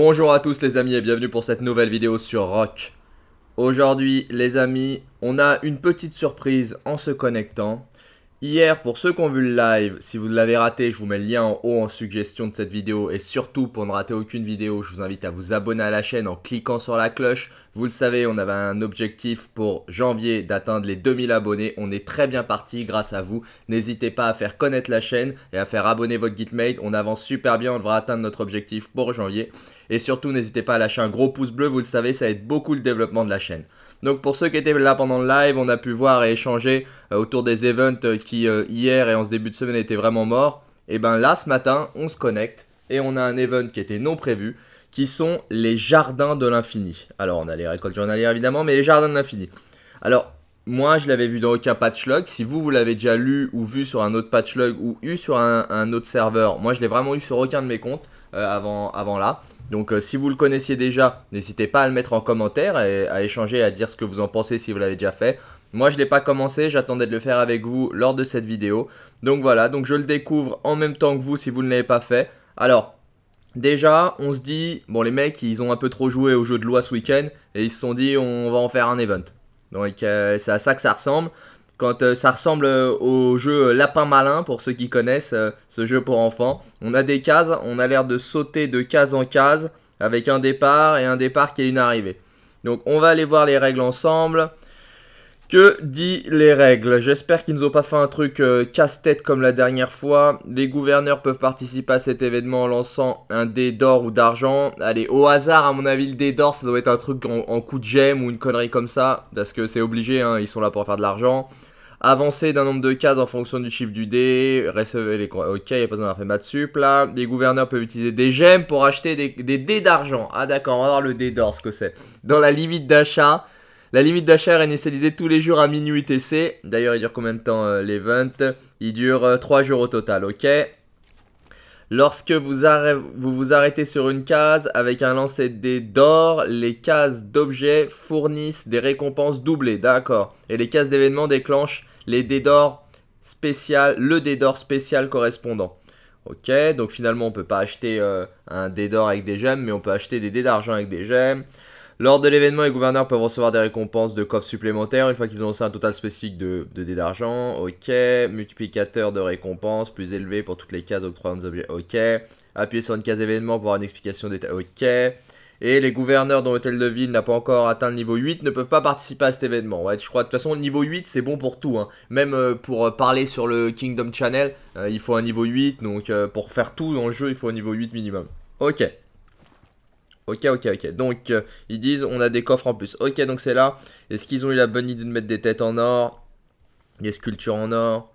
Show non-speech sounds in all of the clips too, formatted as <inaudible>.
Bonjour à tous les amis et bienvenue pour cette nouvelle vidéo sur Rock. Aujourd'hui les amis, on a une petite surprise en se connectant. Hier, pour ceux qui ont vu le live, si vous l'avez raté, je vous mets le lien en haut en suggestion de cette vidéo. Et surtout, pour ne rater aucune vidéo, je vous invite à vous abonner à la chaîne en cliquant sur la cloche. Vous le savez, on avait un objectif pour janvier d'atteindre les 2000 abonnés. On est très bien parti grâce à vous. N'hésitez pas à faire connaître la chaîne et à faire abonner votre Gitmate. On avance super bien, on devra atteindre notre objectif pour janvier. Et surtout, n'hésitez pas à lâcher un gros pouce bleu, vous le savez, ça aide beaucoup le développement de la chaîne. Donc pour ceux qui étaient là pendant le live, on a pu voir et échanger euh, autour des events euh, qui euh, hier et en ce début de semaine étaient vraiment morts. Et ben là ce matin, on se connecte et on a un event qui était non prévu, qui sont les jardins de l'infini. Alors on a les récoltes journalières évidemment, mais les jardins de l'infini. Alors moi, je l'avais vu dans aucun patchlog. Si vous, vous l'avez déjà lu ou vu sur un autre patchlog ou eu sur un, autre serveur, moi, je l'ai vraiment eu sur aucun de mes comptes avant, avant là. Donc euh, si vous le connaissiez déjà, n'hésitez pas à le mettre en commentaire et à échanger, à dire ce que vous en pensez si vous l'avez déjà fait. Moi je ne l'ai pas commencé, j'attendais de le faire avec vous lors de cette vidéo. Donc voilà, donc je le découvre en même temps que vous si vous ne l'avez pas fait. Alors, déjà on se dit, bon les mecs ils ont un peu trop joué au jeu de loi ce week-end et ils se sont dit on va en faire un event. Donc euh, c'est à ça que ça ressemble quand euh, ça ressemble euh, au jeu Lapin Malin pour ceux qui connaissent euh, ce jeu pour enfants. On a des cases, on a l'air de sauter de case en case avec un départ et un départ qui est une arrivée. Donc on va aller voir les règles ensemble. Que dit les règles? J'espère qu'ils nous ont pas fait un truc casse-tête comme la dernière fois. Les gouverneurs peuvent participer à cet événement en lançant un dé d'or ou d'argent. Allez, au hasard, à mon avis, le dé d'or, ça doit être un truc en, coup de gemme ou une connerie comme ça. Parce que c'est obligé, hein, ils sont là pour faire de l'argent. Avancer d'un nombre de cases en fonction du chiffre du dé. Recevez les... Ok, il n'y a pas besoin d'avoir fait maths sup là. Les gouverneurs peuvent utiliser des gemmes pour acheter des, dés d'argent. Ah d'accord, on va voir le dé d'or, ce que c'est. Dans la limite d'achat. La limite d'achat est initialisée tous les jours à minuit UTC. D'ailleurs, il dure combien de temps euh, l'event? Il dure 3 euh, jours au total, ok? Lorsque vous, vous, vous arrêtez sur une case avec un lancer de dés d'or, les cases d'objets fournissent des récompenses doublées, d'accord? Et les cases d'événements déclenchent les dés d'or spécial, le dé d'or spécial correspondant. Ok, donc finalement on peut pas acheter euh, un dé d'or avec des gemmes, mais on peut acheter des dés d'argent avec des gemmes. Lors de l'événement, les gouverneurs peuvent recevoir des récompenses de coffres supplémentaires une fois qu'ils ont lancé un total spécifique de, dés d'argent. Ok. Multiplicateur de récompenses plus élevé pour toutes les cases octroyant des objets. Ok. Appuyer sur une case événement pour avoir une explication d'état. Ok. Et les gouverneurs dont l'hôtel de ville n'a pas encore atteint le niveau 8 ne peuvent pas participer à cet événement. Ouais, je crois de toute façon, le niveau 8, c'est bon pour tout. Hein. Même euh, pour euh, parler sur le Kingdom Channel, euh, il faut un niveau 8. Donc pour faire tout dans le jeu, il faut un niveau 8 minimum. Ok. Ok, ok, ok. Donc, ils disent, on a des coffres en plus. Ok, donc c'est là. Est-ce qu'ils ont eu la bonne idée de mettre des têtes en or? Des sculptures en or?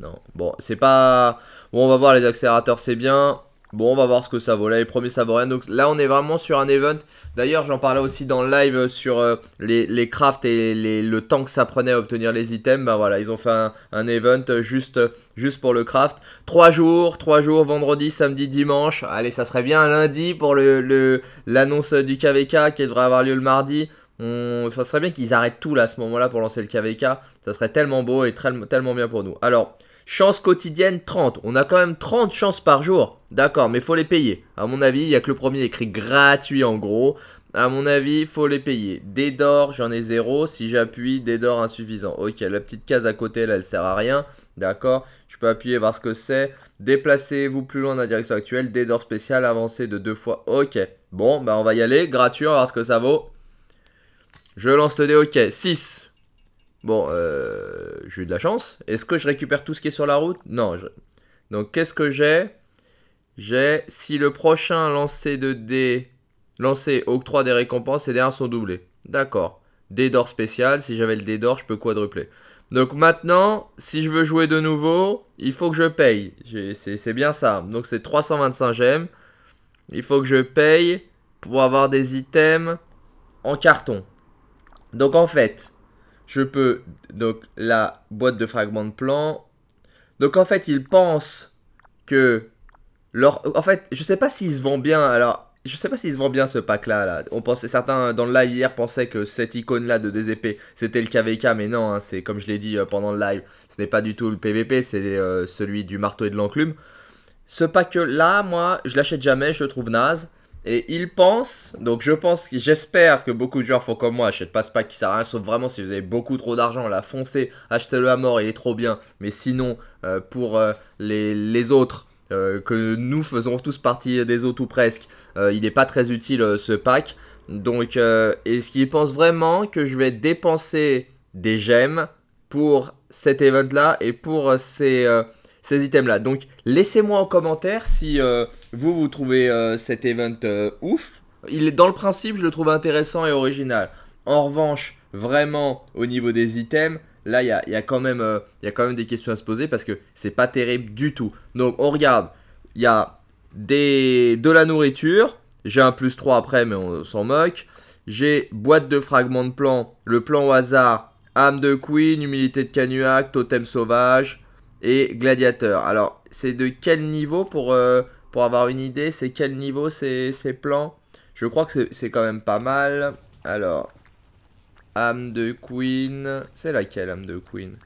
Non. Bon, c'est pas... Bon, on va voir les accélérateurs, c'est bien. Bon, on va voir ce que ça vaut. Là, les premiers, ça vaut rien. Donc là, on est vraiment sur un event. D'ailleurs, j'en parlais aussi dans le live sur euh, les, crafts et le temps que ça prenait à obtenir les items. Bah voilà, ils ont fait un, event juste, juste pour le craft. Trois jours, trois jours, vendredi, samedi, dimanche. Allez, ça serait bien un lundi pour l'annonce le, du KVK qui devrait avoir lieu le mardi. Ça serait bien qu'ils arrêtent tout là à ce moment-là pour lancer le KVK. Ça serait tellement beau et tellement bien pour nous. Alors, Chance quotidienne 30. On a quand même 30 chances par jour. D'accord, mais faut les payer. À mon avis, il n'y a que le premier écrit gratuit en gros. À mon avis, faut les payer. Dés d'or, j'en ai zéro. Si j'appuie, dés d'or insuffisant. Ok, la petite case à côté là, elle sert à rien. D'accord Je peux appuyer, voir ce que c'est. Déplacez-vous plus loin dans la direction actuelle. Dés d'or spécial, avancé de deux fois. Ok. Bon, bah on va y aller. Gratuit, on va voir ce que ça vaut. Je lance le dé, ok. 6. Bon, euh, j'ai eu de la chance. Est-ce que je récupère tout ce qui est sur la route? Non. Donc, qu'est-ce que j'ai? J'ai, si le prochain lancer de dés, lancer octroie des récompenses, ces dernières sont doublés. D'accord. Dé d'or spécial, si j'avais le dé d'or, je peux quadrupler. Donc maintenant, si je veux jouer de nouveau, il faut que je paye. C'est bien ça. Donc c'est 325 gemmes. Il faut que je paye pour avoir des items en carton. Donc en fait, je peux, donc la boîte de fragments de plan. Donc en fait, ils pensent que leur, en fait, je sais pas s'ils se vend bien. Alors, je sais pas s'ils se vend bien ce pack là. On pensait, certains dans le live hier pensaient que cette icône là de DZP c'était le KVK, mais non, hein, c'est comme je l'ai dit euh, pendant le live, ce n'est pas du tout le PVP, c'est euh, celui du marteau et de l'enclume. Ce pack là, moi, je l'achète jamais, je trouve naze. Et il pense, donc je pense, j'espère que beaucoup de joueurs font comme moi, achètent pas ce pack qui sert à rien, sauf vraiment si vous avez beaucoup trop d'argent, la foncez, achetez-le à mort, il est trop bien. Mais sinon, euh, pour euh, les, autres, euh, que nous faisons tous partie des autres ou presque, il n'est pas très utile ce pack. Donc, est-ce qu'il pense vraiment que je vais dépenser des gemmes pour cet event là et pour ces ces items-là. Donc, laissez-moi en commentaire si euh, vous, vous trouvez euh, cet event euh, ouf. Il est dans le principe, je le trouve intéressant et original. En revanche, vraiment, au niveau des items, là, il y a, quand même, y a quand même des questions à se poser parce que c'est pas terrible du tout. Donc, on regarde. Il y a des, de la nourriture. J'ai un plus 3 après, mais on s'en moque. J'ai boîte de fragments de plan, le plan au hasard, âme de queen, humilité de canuac, totem sauvage, et gladiateur. Alors, c'est de quel niveau pour, euh, avoir une idée C'est quel niveau ces, plans Je crois que c'est quand même pas mal. Alors, âme de queen. C'est laquelle âme de queen?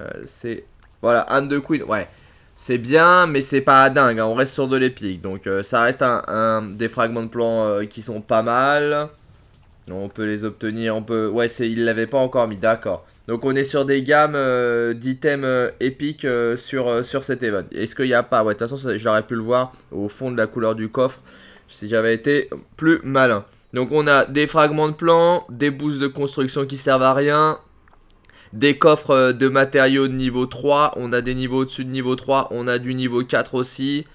Euh, C'est. Voilà, âme de queen. Ouais. C'est bien, mais c'est pas dingue. Hein. On reste sur de l'épique. Donc, euh, ça reste un, des fragments de plans qui sont pas mal. On peut les obtenir, on peut... Ouais, il l'avait pas encore mis, d'accord. Donc on est sur des gammes euh, d'items euh, épiques euh, sur, sur cet event. Est-ce qu'il n'y a pas? Ouais, de toute façon, j'aurais pu le voir au fond de la couleur du coffre si j'avais été plus malin. Donc on a des fragments de plans, des boosts de construction qui servent à rien, des coffres de matériaux de niveau 3, on a des niveaux au-dessus de niveau 3, on a du niveau 4 aussi,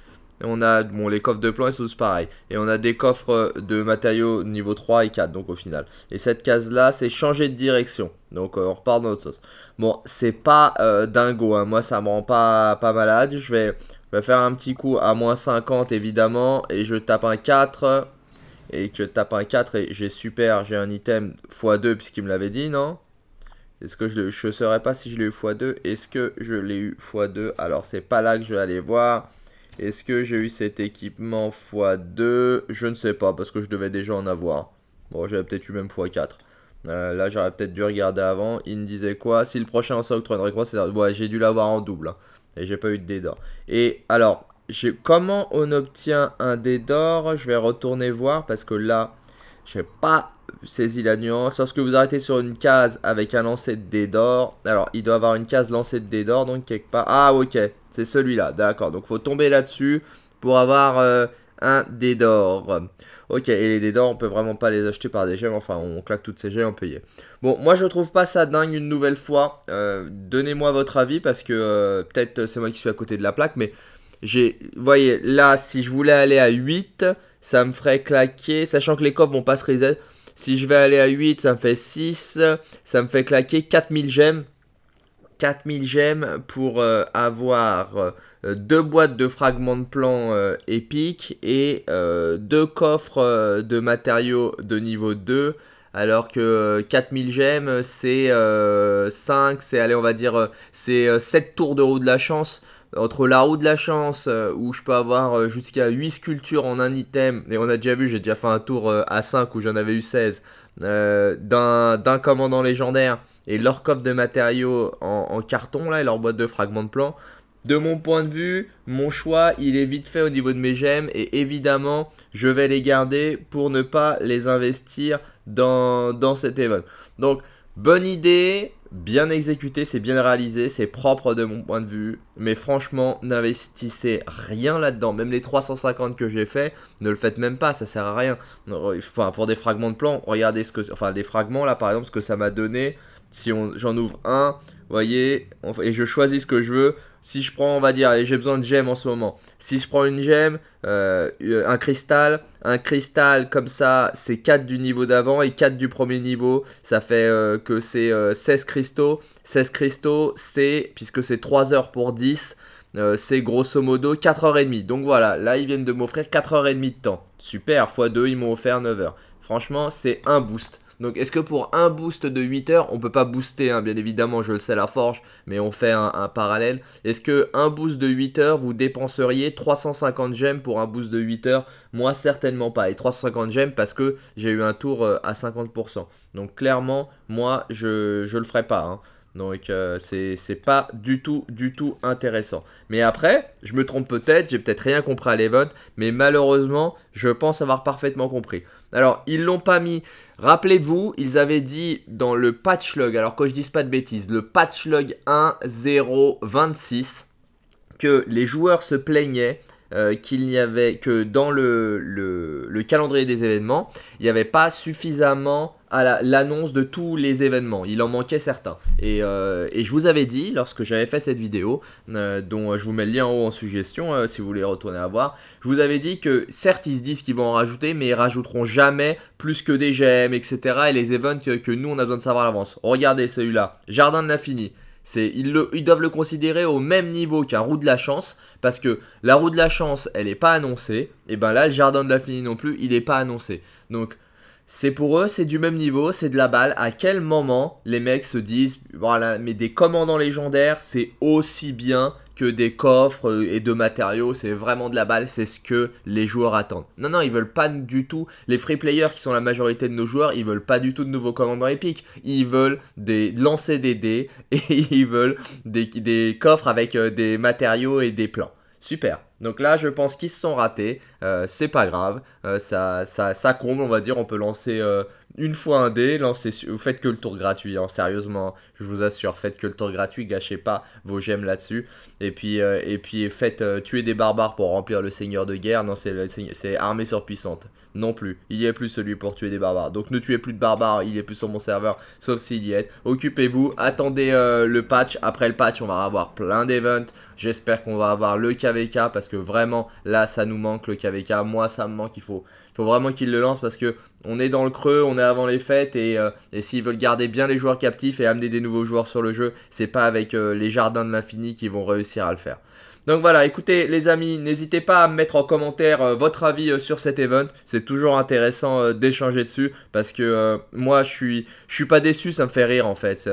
on a, bon, les coffres de plans, ils sont tous pareils. Et on a des coffres de matériaux niveau 3 et 4, donc au final. Et cette case-là, c'est changer de direction. Donc euh, on repart dans notre sauce. Bon, c'est pas euh, dingo, hein. moi ça me rend pas, malade. Je vais, je faire un petit coup à moins 50 évidemment. Et je tape un 4. Et que je tape un 4 et j'ai super, j'ai un item x2 puisqu'il me l'avait dit, non? Est-ce que je ne saurais pas si je l'ai eu x2 Est-ce que je l'ai eu x2 Alors c'est pas là que je vais aller voir. Est-ce que j'ai eu cet équipement x2 Je ne sais pas, parce que je devais déjà en avoir. Bon, j'avais peut-être eu même x4. Euh, là, j'aurais peut-être dû regarder avant. Il me disait quoi? Si le prochain ça octroierait quoi Ouais, j'ai dû l'avoir en double. Hein. Et j'ai pas eu de dé d'or. Et alors, comment on obtient un dé d'or? Je vais retourner voir, parce que là, je n'ai pas saisi la nuance. Lorsque vous arrêtez sur une case avec un lancer de dé d'or, alors il doit avoir une case lancée de dé d'or, donc quelque part... Ah, ok, c'est celui-là, d'accord. Donc faut tomber là-dessus pour avoir euh, un dé d'or. Ok, et les dés d'or, on peut vraiment pas les acheter par des gemmes. Enfin, on claque toutes ces gemmes, on paye. Bon, moi je trouve pas ça dingue une nouvelle fois. Euh, donnez-moi votre avis parce que euh, peut-être c'est moi qui suis à côté de la plaque, mais j'ai, voyez, là, si je voulais aller à 8, ça me ferait claquer, sachant que les coffres vont pas se reset. Si je vais aller à 8, ça me fait 6, ça me fait claquer 4000 gemmes. 4000 gemmes pour euh, avoir euh, deux boîtes de fragments de plan euh, épiques et deux coffres de matériaux de niveau 2 alors que 4000 gemmes c'est 5 c'est allez on va dire c'est 7 tours de roue de la chance. Entre la roue de la chance où je peux avoir jusqu'à 8 sculptures en un item et on a déjà vu j'ai déjà fait un tour à 5 où j'en avais eu 16 euh, d'un commandant légendaire et leur coffre de matériaux en, carton là et leur boîte de fragments de plan. De mon point de vue, mon choix il est vite fait au niveau de mes gemmes et évidemment je vais les garder pour ne pas les investir dans, dans cet event. Donc bonne idée, bien exécuté, c'est bien réalisé, c'est propre de mon point de vue. Mais franchement, n'investissez rien là-dedans. Même les 350 que j'ai fait, ne le faites même pas, ça sert à rien. Enfin, pour des fragments de plan, regardez ce que... Enfin, des fragments là, par exemple, ce que ça m'a donné. Si j'en ouvre un, voyez, et je choisis ce que je veux. Si je prends, on va dire, j'ai besoin de gemmes en ce moment. Si je prends une gemme, euh, un cristal, un cristal comme ça, c'est 4 du niveau d'avant et 4 du premier niveau. Ça fait euh, que c'est 16 euh, cristaux. 16 cristaux, c'est, puisque c'est 3 heures pour 10, c'est grosso modo 4h30. Donc voilà, là ils viennent de m'offrir 4h30 de temps. Super, x2, ils m'ont offert 9 heures. Franchement, c'est un boost. Donc est-ce que pour un boost de 8 heures, on peut pas booster, hein, bien évidemment, je le sais la forge, mais on fait un, parallèle. Est-ce que un boost de 8 heures, vous dépenseriez 350 gemmes pour un boost de 8 heures? Moi, certainement pas. Et 350 gemmes parce que j'ai eu un tour euh, à 50%. Donc clairement, moi, je, je le ferai pas. Hein. Donc euh, c'est pas du tout, du tout intéressant. Mais après, je me trompe peut-être, j'ai peut-être rien compris à l'event, mais malheureusement, je pense avoir parfaitement compris. Alors, ils l'ont pas mis. Rappelez-vous, ils avaient dit dans le patch log, alors que je dise pas de bêtises, le patch log 1.0.26, que les joueurs se plaignaient euh, qu'il n'y avait que dans le, le, calendrier des événements, il n'y avait pas suffisamment à l'annonce de tous les événements. Il en manquait certains. Et, euh, et je vous avais dit, lorsque j'avais fait cette vidéo, euh, dont je vous mets le lien en haut en suggestion, si vous voulez retourner à voir, je vous avais dit que certes ils se disent qu'ils vont en rajouter, mais ils rajouteront jamais plus que des gemmes, etc. Et les events que, nous on a besoin de savoir à l'avance. Regardez celui-là, Jardin de l'infini ils, doivent le considérer au même niveau qu'un roue de la chance, parce que la roue de la chance, elle n'est pas annoncée, et ben là, le jardin de l'infini non plus, il n'est pas annoncé. Donc, c'est pour eux, c'est du même niveau, c'est de la balle. À quel moment les mecs se disent, voilà, mais des commandants légendaires, c'est aussi bien que des coffres euh, et de matériaux, c'est vraiment de la balle, c'est ce que les joueurs attendent. Non, non, ils veulent pas du tout, les free players qui sont la majorité de nos joueurs, ils veulent pas du tout de nouveaux commandants épiques, ils veulent des, lancer des dés <laughs> et ils veulent des, des coffres avec euh, des matériaux et des plans. Super. Donc là, je pense qu'ils se sont ratés. Euh, c'est pas grave. ça, ça, ça comble, on va dire. On peut lancer une fois un dé, lancez, faites que le tour gratuit, hein, sérieusement, je vous assure, faites que le tour gratuit, gâchez pas vos gemmes là-dessus, et puis, euh, et puis faites euh, tuer des barbares pour remplir le seigneur de guerre, non c'est armée surpuissante, non plus, il y a plus celui pour tuer des barbares, donc ne tuez plus de barbares, il est plus sur mon serveur, sauf s'il y est, occupez-vous, attendez euh, le patch, après le patch on va avoir plein d'events, j'espère qu'on va avoir le KVK, parce que vraiment, là ça nous manque le KVK, moi ça me manque, il faut, il faut vraiment qu'il le lance, parce que on est dans le creux, on est avant les fêtes et, euh, et s'ils veulent garder bien les joueurs captifs et amener des nouveaux joueurs sur le jeu, c'est pas avec euh, les jardins de l'infini qu'ils vont réussir à le faire. Donc voilà, écoutez les amis, n'hésitez pas à mettre en commentaire euh, votre avis euh, sur cet event. C'est toujours intéressant euh, d'échanger dessus parce que moi je suis je suis pas déçu, ça me fait rire en fait.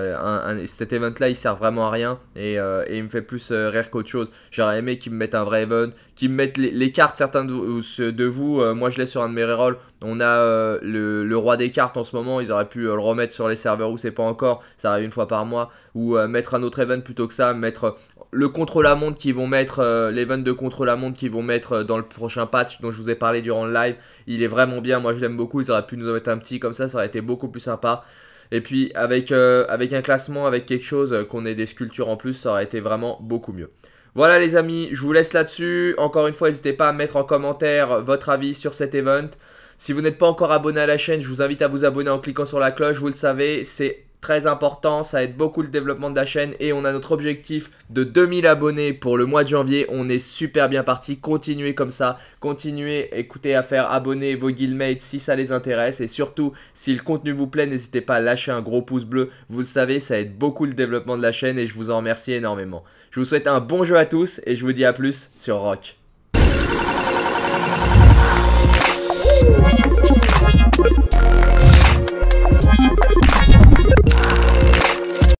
cet event là il sert vraiment à rien et, il me fait plus rire qu'autre chose. J'aurais aimé qu'ils me mettent un vrai event, qu'ils me mettent les, cartes certains de, vous. moi je l'ai sur un de mes rerolls. On a le, le, roi des cartes en ce moment, ils auraient pu le remettre sur les serveurs où c'est pas encore, ça arrive une fois par mois. Ou mettre un autre event plutôt que ça, mettre le contre-la-montre qu'ils vont mettre, euh, l'event de contre-la-montre qu'ils vont mettre euh, dans le prochain patch dont je vous ai parlé durant le live, il est vraiment bien, moi je l'aime beaucoup, ils auraient pu nous en mettre un petit comme ça, ça aurait été beaucoup plus sympa. Et puis avec, euh, avec un classement, avec quelque chose, qu'on ait des sculptures en plus, ça aurait été vraiment beaucoup mieux. Voilà les amis, je vous laisse là-dessus. Encore une fois, n'hésitez pas à mettre en commentaire votre avis sur cet event. Si vous n'êtes pas encore abonné à la chaîne, je vous invite à vous abonner en cliquant sur la cloche. Vous le savez, c'est très important, ça aide beaucoup le développement de la chaîne et on a notre objectif de 2000 abonnés pour le mois de janvier. On est super bien parti, continuez comme ça, continuez, écoutez à faire abonner vos guildmates si ça les intéresse et surtout si le contenu vous plaît, n'hésitez pas à lâcher un gros pouce bleu. Vous le savez, ça aide beaucoup le développement de la chaîne et je vous en remercie énormément. Je vous souhaite un bon jeu à tous et je vous dis à plus sur Rock.